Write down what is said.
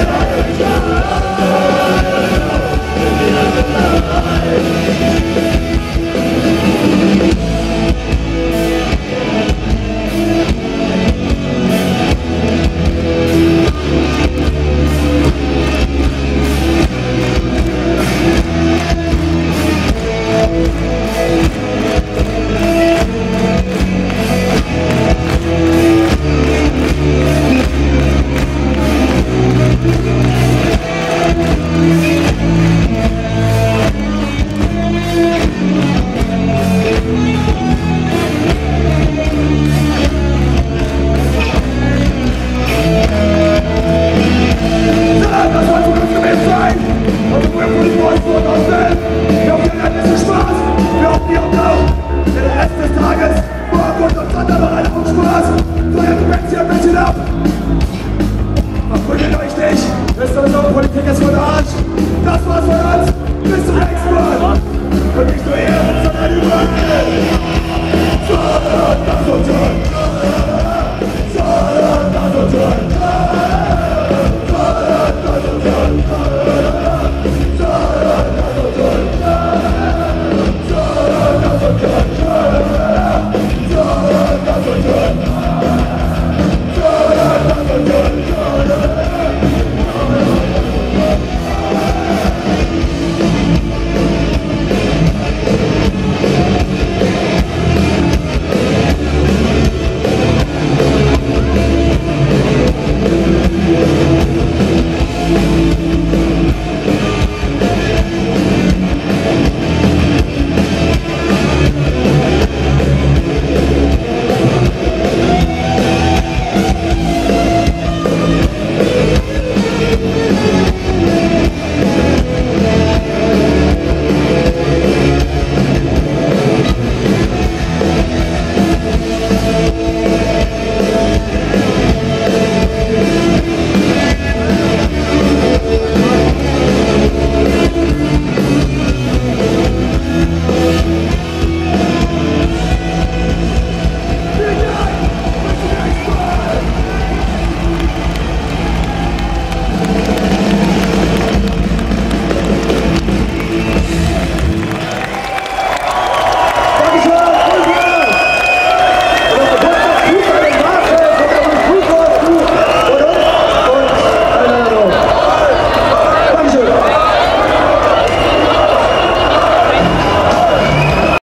Bye-bye.